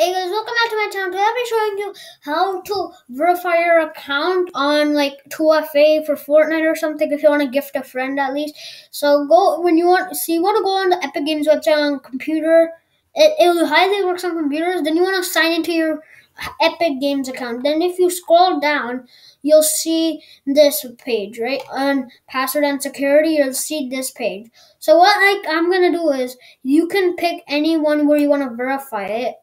Hey guys, welcome back to my channel. Today I'll be showing you how to verify your account on like 2FA for Fortnite or something if you want to gift a friend at least. So go when you want so you want to go on the Epic Games website on computer. It, it highly works on computers. Then you want to sign into your Epic Games account. Then if you scroll down, you'll see this page, right? On password and security, you'll see this page. So what I, I'm gonna do is you can pick any one where you want to verify it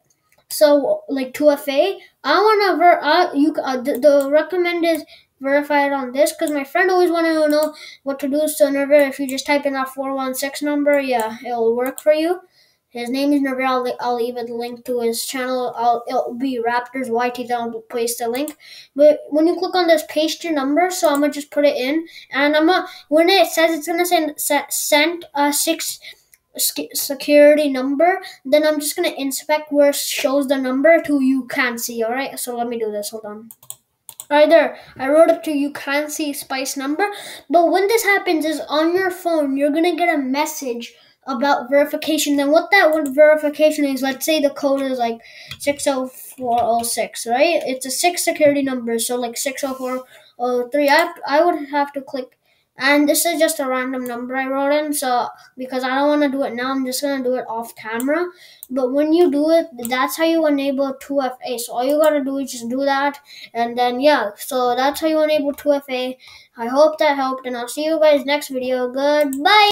so like 2FA, I wanna ver uh, you uh, the, the recommend is verify it on this because my friend always wanted to know what to do. So Never, if you just type in that 416 number, yeah, it'll work for you. His name is Never. I'll, I'll leave a link to his channel. I'll, it'll be Raptor's YT. I'll paste the link. But when you click on this, paste your number. So I'm gonna just put it in, and I'm gonna when it says it's gonna send send uh six security number, then I'm just gonna inspect where shows the number to you can't see. All right, so let me do this. Hold on. Right there, I wrote it to you can't see spice number. But when this happens is on your phone, you're gonna get a message about verification. Then what that one verification is, let's say the code is like 60406, right? It's a six security number, so like 60403. I, I would have to click and this is just a random number I wrote in. So because I don't want to do it now, I'm just gonna do it off camera. But when you do it, that's how you enable 2FA. So all you gotta do is just do that, and then yeah. So that's how you enable 2FA. I hope that helped, and I'll see you guys next video. Goodbye.